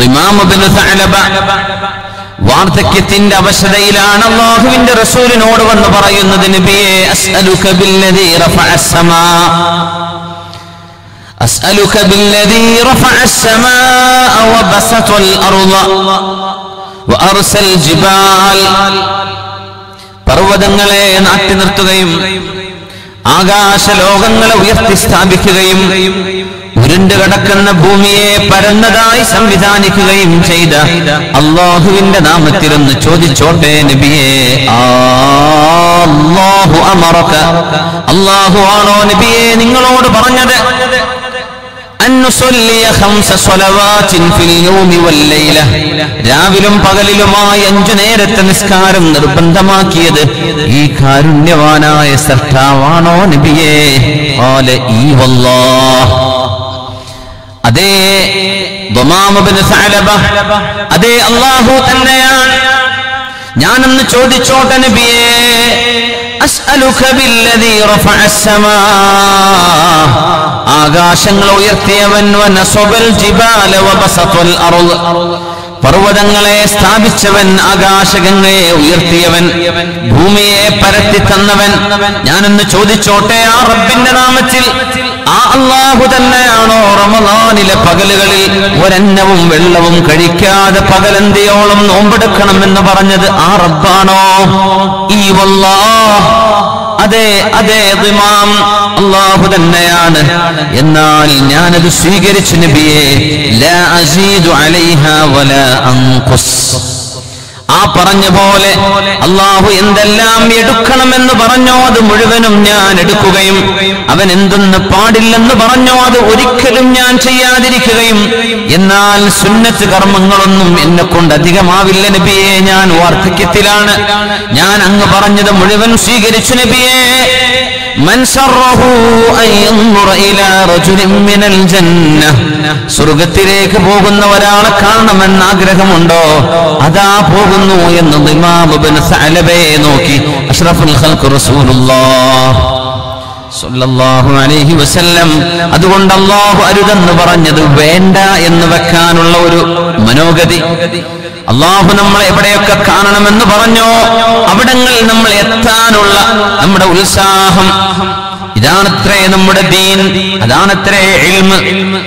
ദിമാം ഇബ്നു സഅലബ വാർദ്ധക്യത്തിന്റെ അവശതയിലാണ് അള്ളാഹുവിന്റെ റസൂലിനോട് വന്ന് പറയുന്നത് നബിയെ അസ്അലുക ബില്ലദീ റഫഅ അസ്സമാ أسألك بالذي رفع السماء وبسط الأرض وأرسل الجبال പർവ്വതങ്ങളെ നാട്ടി നിർത്തുകയും ആകാശ ലോകങ്ങളെ ഉയർത്തി സ്ഥാപിക്കുകയും ഉരുണ്ടുകിടക്കുന്ന ഭൂമിയെ പരന്നതായി സംവിധാനിക്കുകയും ചെയ്ത അള്ളാഹുവിന്റെ നാമത്തിലൊന്ന് ചോദിച്ചോട്ടെ നബിയെ. അള്ളാഹു അമറക്ക അള്ളാഹു ആണോ നബിയെ നിങ്ങളോട് പറഞ്ഞത്? രാവിലും പകലിലുമായി അഞ്ചു നേരത്തെ നിസ്കാരം നിർബന്ധമാക്കിയത് ഈ കാരുണ്യവാനായ സർട്ടാവാണോ നബിയേ? ഈ വല്ലാ അതേ അതേ അല്ലാഹു തന്നെയാണ്. ഞാനൊന്ന് ചോദിച്ചോട്ടെ നബിയേ ആകാശങ്ങൾ ഉയർത്തിയവൻ പർവതങ്ങളെ സ്ഥാപിച്ചവൻ ആകാശഗംഗയെ ഉയർത്തിയവൻ ഭൂമിയെ പരത്തി തന്നവൻ. ഞാനൊന്ന് ചോദിച്ചോട്ടെ ആ റബ്ബിന്റെ നാമത്തിൽ? ആ അള്ളാഹു തന്നെയാണോ റമദാനിലെ പകലുകളിൽ ഒരന്നവും വെള്ളവും കഴിക്കാതെ പകലന്തിയോളം നോമ്പെടുക്കണം എന്ന് പറഞ്ഞത്? ആ റബ്ബാണോ? ഈ വല്ലാഹ് അതെ അതെ ഇമാം അള്ളാഹു തന്നെയാണ്. എന്നാൽ ഞാനത് സ്വീകരിച്ചു നബിയെ ലാ അസീദു അലൈഹ വലാ അൻഖുസ്. ആ പറഞ്ഞ പോലെ അള്ളാഹു എന്തെല്ലാം എടുക്കണമെന്ന് പറഞ്ഞോ അത് മുഴുവനും ഞാൻ എടുക്കുകയും അവൻ എന്തെന്ന് പാടില്ലെന്ന് പറഞ്ഞോ അത് ഒരിക്കലും ഞാൻ ചെയ്യാതിരിക്കുകയും എന്നാൽ സുന്നത്ത് കർമ്മങ്ങളൊന്നും എന്നെ കൊണ്ട് അധികമാവില്ല നബിയെ ഞാൻ വാർദ്ധക്യത്തിലാണ്. ഞാൻ അങ്ങ് പറഞ്ഞത് മുഴുവൻ സ്വീകരിച്ചു നബിയെ. സ്വർഗത്തിലേക്ക് പോകുന്ന ഒരാളെ കാണണമെന്ന് ആഗ്രഹമുണ്ടോ? അതാ പോകുന്നു എന്ന് നോക്കി. അഷ്റഫുൽ അലൈഹി വസല്ലം. അതുകൊണ്ട് അള്ളാഹു അരുതെന്ന് പറഞ്ഞത് വേണ്ട എന്ന് വെക്കാനുള്ള ഒരു മനോഗതി. അള്ളാഹു നമ്മൾ എവിടെയൊക്കെ കാണണമെന്ന് പറഞ്ഞോ അവിടങ്ങളിൽ നമ്മൾ എത്താനുള്ള നമ്മുടെ ഉത്സാഹം. ഇതാണത്രേ നമ്മുടെ ദീൻ അതാണത്രേ ഇൽമ്.